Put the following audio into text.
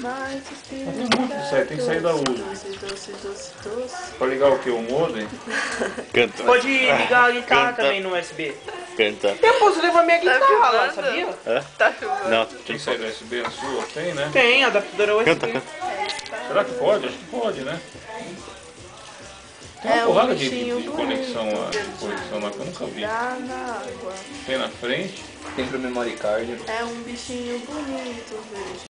Mais Tem muito disso aí, tem que sair da uso. Doce, doce, doce, doce. Pra ligar o que? O modem? Canta. Pode ligar a guitarra Canta. também no USB. Canta. Eu posso levar minha guitarra lá, filmando? sabia? Hã? Tá filmando? Não, Tem tem saída USB na sua? Tem, né? Tem, adaptador USB. Canta, canta. Será que pode? Acho que pode, né? Tem uma É um porrada de, de, de conexão lá, de conexão lá que eu nunca vi. Tem na frente. Tem pro memory card. É um bichinho bonito, veja.